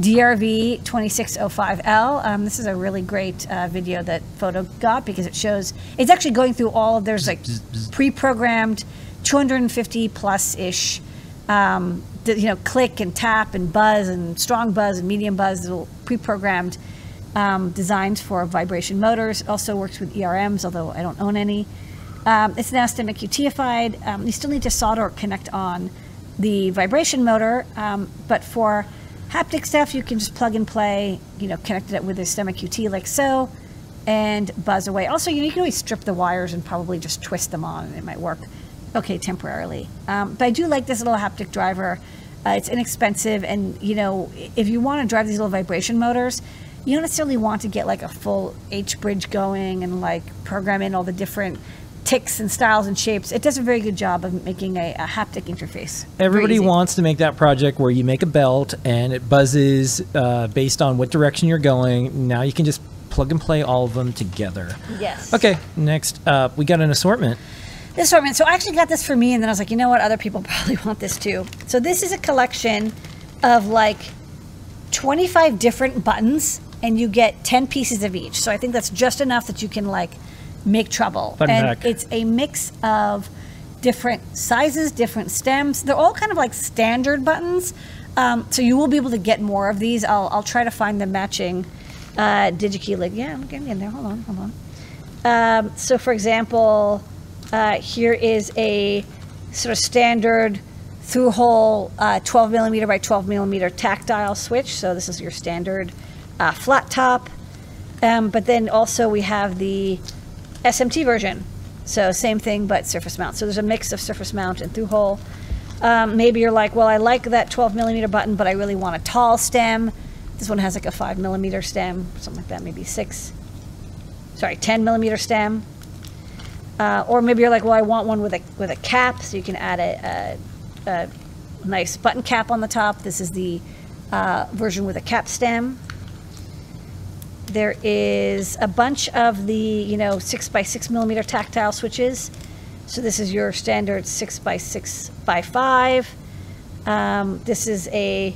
DRV 2605L. Um, this is a really great uh, video that Photo got because it shows, it's actually going through all of, there's like pre-programmed 250 plus ish, um, you know, click and tap and buzz and strong buzz and medium buzz, little pre-programmed um, designs for vibration motors. It also works with ERMs, although I don't own any. Um, it's now STEMMA QTified. Um, you still need to solder or connect on the vibration motor, um, but for haptic stuff, you can just plug and play, you know, connect it with a STEMMA QT like so, and buzz away. Also, you, know, you can always strip the wires and probably just twist them on, and it might work okay temporarily. Um, but I do like this little haptic driver. Uh, it's inexpensive, and you know, if you want to drive these little vibration motors, you don't necessarily want to get like a full H bridge going and like program in all the different ticks and styles and shapes. It does a very good job of making a, a haptic interface. Everybody wants to make that project where you make a belt and it buzzes uh, based on what direction you're going. Now you can just plug and play all of them together. Yes. Okay, next up, we got an assortment. This assortment. So I actually got this for me, and then I was like, you know what? Other people probably want this too. So this is a collection of like 25 different buttons, and you get 10 pieces of each. So I think that's just enough that you can like make trouble. Button and pack. it's a mix of different sizes, different stems. They're all kind of like standard buttons. Um, so you will be able to get more of these. I'll, I'll try to find the matching uh, DigiKey. Like, yeah, I'm getting in there. Hold on, hold on. Um, so, for example, uh, here is a sort of standard through hole uh, 12 millimeter by 12 millimeter tactile switch. So this is your standard uh, flat top. Um, but then also we have the SMT version. So same thing, but surface mount. So there's a mix of surface mount and through hole. Um, maybe you're like, well, I like that 12 millimeter button, but I really want a tall stem. This one has like a five millimeter stem, something like that, maybe six. Sorry, 10 millimeter stem. Uh, or maybe you're like, well, I want one with a with a cap, so you can add a, a, a nice button cap on the top. This is the uh, version with a cap stem. There is a bunch of the, you know, six by six millimeter tactile switches. So this is your standard six by six by five. Um, this is a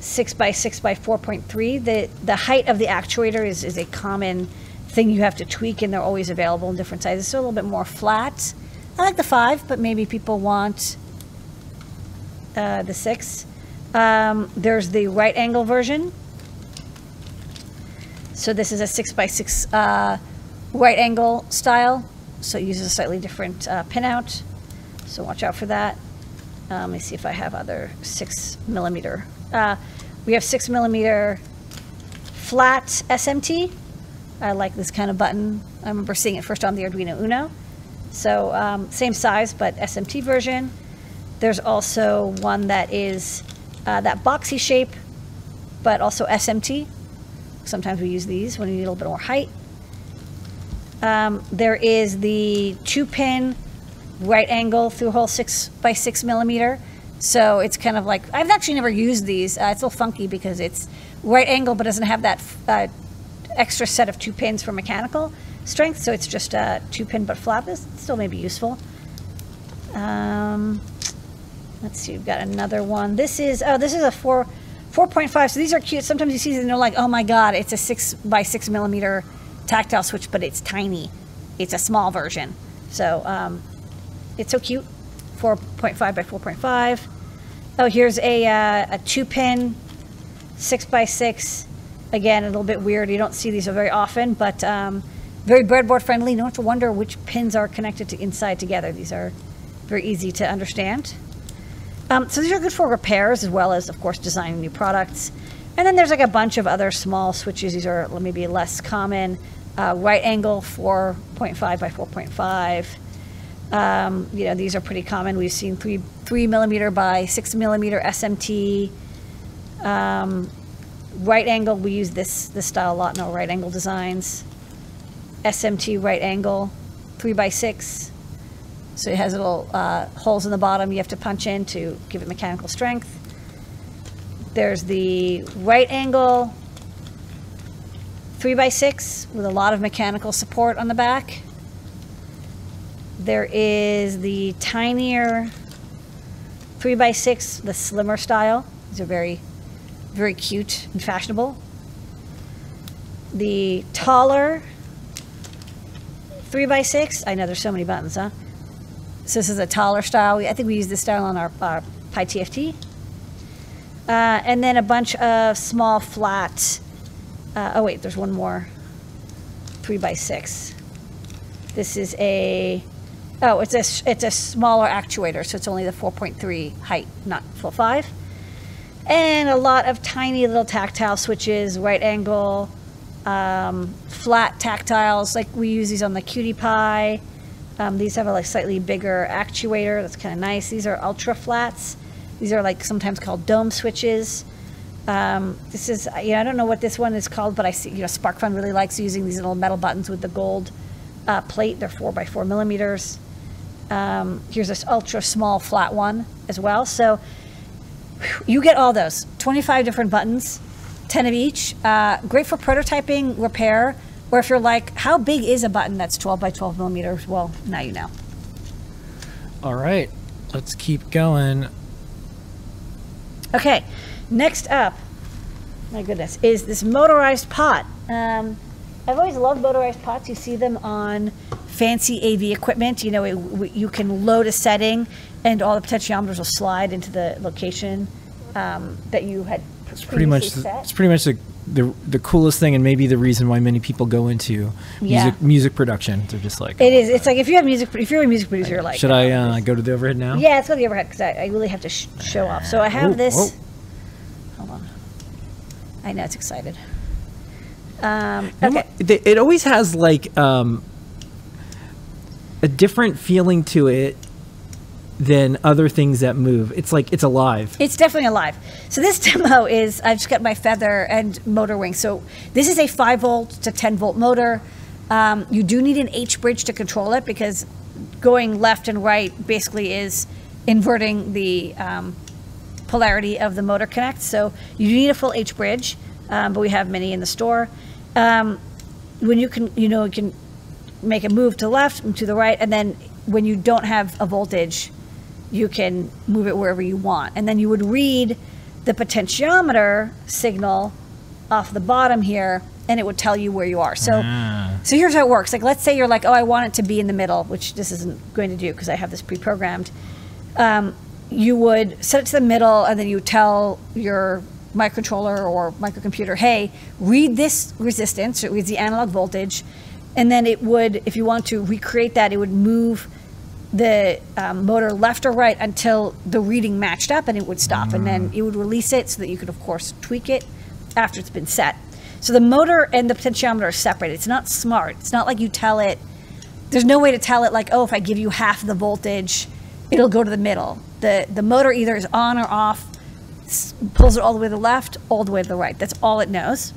six by six by four point three. The the height of the actuator is is a common thing you have to tweak, and they're always available in different sizes. So a little bit more flat. I like the five, but maybe people want uh, the six. Um, there's the right angle version. So this is a six by six uh, right angle style. So it uses a slightly different uh, pinout. So watch out for that. Um, let me see if I have other six millimeter. Uh, we have six millimeter flat SMT. I like this kind of button. I remember seeing it first on the Arduino Uno. So um, same size, but SMT version. There's also one that is uh, that boxy shape, but also SMT. Sometimes we use these when you need a little bit more height. Um, there is the two pin right angle through hole six by six millimeter. So it's kind of like, I've actually never used these. Uh, it's a little funky because it's right angle but doesn't have that uh, extra set of two pins for mechanical strength. So it's just a two pin but flat. This still may be useful. Um, let's see, we've got another one. This is, oh, this is a four, 4.5. So these are cute. Sometimes you see these and they're like, oh my God, it's a six by six millimeter tactile switch, but it's tiny. It's a small version. So um, it's so cute. 4.5 by 4.5. Oh, here's a, uh, a two pin, six by six. Again, a little bit weird. You don't see these very often, but um, very breadboard friendly. You don't have to wonder which pins are connected to inside together. These are very easy to understand. Um, so these are good for repairs as well as, of course, designing new products. And then there's like a bunch of other small switches. These are maybe less common. Uh, right angle 4.5 by 4.5. Um, you know, these are pretty common. We've seen three three millimeter by six millimeter SMT. Um, right angle, we use this this style a lot in our right angle designs. SMT right angle, three by six. So it has little uh, holes in the bottom you have to punch in to give it mechanical strength. There's the right angle, three by six with a lot of mechanical support on the back. There is the tinier three by six, the slimmer style. These are very, very cute and fashionable. The taller three by six. I know there's so many buttons, huh? So this is a taller style. I think we use this style on our, our Pi TFT. Uh, and then a bunch of small flat. Uh, oh wait, there's one more. Three by six. This is a. Oh, it's a it's a smaller actuator, so it's only the 4.3 height, not full five. And a lot of tiny little tactile switches, right angle, um, flat tactiles. Like we use these on the QT Py. Um, these have a like slightly bigger actuator. That's kind of nice. These are ultra flats. These are like sometimes called dome switches. Um, this is, you know, I don't know what this one is called, but I see, you know, SparkFun really likes using these little metal buttons with the gold uh, plate. They're four by four millimeters. Um, here's this ultra small flat one as well. So you get all those 25 different buttons, 10 of each. Uh, great for prototyping, repair, or if you're like, how big is a button that's 12 by 12 millimeters? Well, now you know. All right, let's keep going. Okay, next up, my goodness, is this motorized pot. Um, I've always loved motorized pots. You see them on fancy AV equipment. You know, it, you can load a setting and all the potentiometers will slide into the location um, that you had It's pretty much the, set. it's pretty much the, the the coolest thing, and maybe the reason why many people go into Yeah. music music production. They're just like, It is. It's like if you have music, if you're a music producer, you're like, should I uh, go to the overhead now? Yeah, it's to the overhead because I, I really have to sh- show off. So I have this. Hold on. I know it's excited. Um, okay. It, it always has like um, a different feeling to it than other things that move. It's like it's alive. It's definitely alive. So this demo is I've just got my feather and motor wing. So this is a five volt to ten volt motor. Um, you do need an H bridge to control it because going left and right basically is inverting the um, polarity of the motor connect. So you need a full H bridge, um, but we have many in the store. Um, when you can, you know, you can make a move to left and to the right, and then when you don't have a voltage, you can move it wherever you want. And then you would read the potentiometer signal off the bottom here, and it would tell you where you are. So, Ah. so here's how it works. Like, let's say you're like, oh, I want it to be in the middle, which this isn't going to do because I have this pre-programmed. Um, you would set it to the middle, and then you would tell your microcontroller or microcomputer, hey, read this resistance. It reads the analog voltage, and then it would, if you want to recreate that, it would move the um, motor left or right until the reading matched up and it would stop. And then you would release it so that you could of course tweak it after it's been set. So the motor and the potentiometer are separate it's not smart. It's not like you tell it there's no way to tell it like oh if i give you half the voltage it'll go to the middle. The the motor either is on or off pulls it all the way to the left all the way to the right. That's all it knows.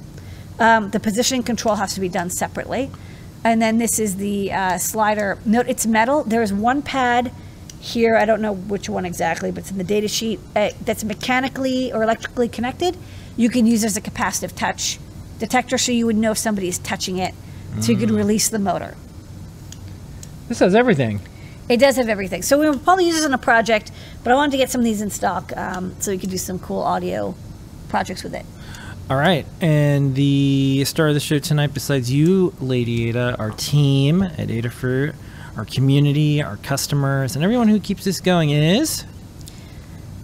Um, the positioning control has to be done separately. And then this is the uh, slider. Note it's metal. There is one pad here. I don't know which one exactly, but it's in the data sheet uh, that's mechanically or electrically connected. You can use as a capacitive touch detector so you would know if somebody is touching it so you can release the motor. This has everything. It does have everything. So we'll probably use this in a project, but I wanted to get some of these in stock um, so we could do some cool audio projects with it. All right, and the star of the show tonight, besides you, Lady Ada, our team at Adafruit, our community, our customers, and everyone who keeps this going is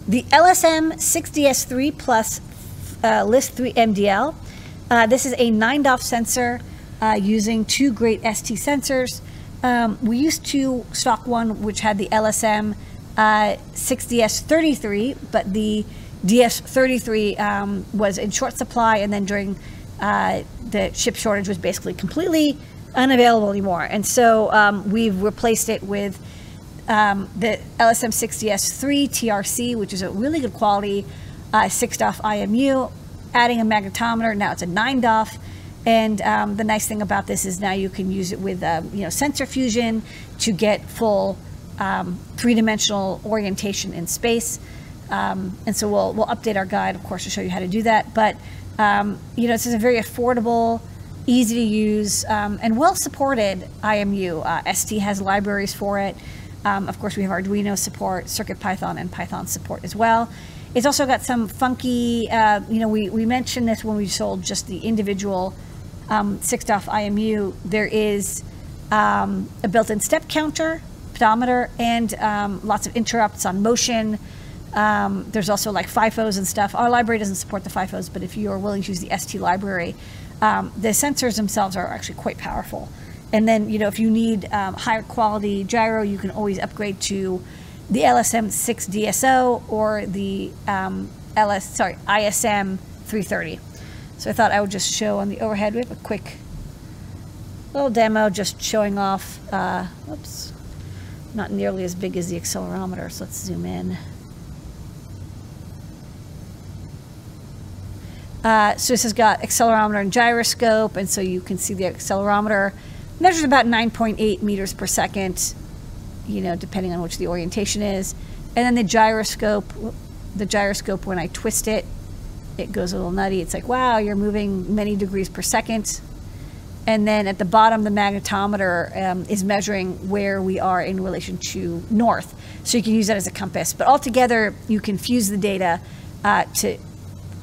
The LSM 6DS3 Plus uh, LIS3MDL. Uh, this is a 9 DOF sensor uh, using two great ST sensors. Um, we used to stock one which had the LSM uh, 6DS33, but the DS33 um, was in short supply, and then during uh, the ship shortage was basically completely unavailable anymore. And so um, we've replaced it with um, the LSM6DS3TR-C, which is a really good quality uh, 6 DOF IMU, adding a magnetometer. Now it's a 9 DOF. And um, the nice thing about this is now you can use it with um, you know sensor fusion to get full um, three-dimensional orientation in space. Um, and so we'll we'll update our guide, of course, to show you how to do that. But um, you know, this is a very affordable, easy to use, um, and well supported IMU. Uh, ST has libraries for it. Um, of course, we have Arduino support, CircuitPython, and Python support as well. It's also got some funky, uh, you know, we, we mentioned this when we sold just the individual um, 6DOF IMU. There is um, a built-in step counter, pedometer, and um, lots of interrupts on motion. Um, there's also like FIFOs and stuff. Our library doesn't support the FIFOs, but if you are willing to use the ST library, um, the sensors themselves are actually quite powerful. And then, you know, if you need um, higher quality gyro, you can always upgrade to the LSM 6 DSO or the um, LS, sorry, ISM 330. So I thought I would just show on the overhead. We have a quick little demo just showing off, uh, oops, not nearly as big as the accelerometer. So let's zoom in. Uh, so this has got accelerometer and gyroscope, and so you can see the accelerometer measures about 9.8 meters per second, you know, depending on which the orientation is. And then the gyroscope, the gyroscope, when I twist it, it goes a little nutty. It's like, wow, you're moving many degrees per second. And then at the bottom, the magnetometer um, is measuring where we are in relation to north. So you can use that as a compass. But altogether, you can fuse the data uh, to